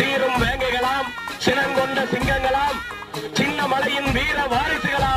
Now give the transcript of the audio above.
சீரும் வேங்கைகளாம் சினங்கொண்ட சிங்கங்களாம் சின்ன மலையின் வீர வாரிசுகளாம்.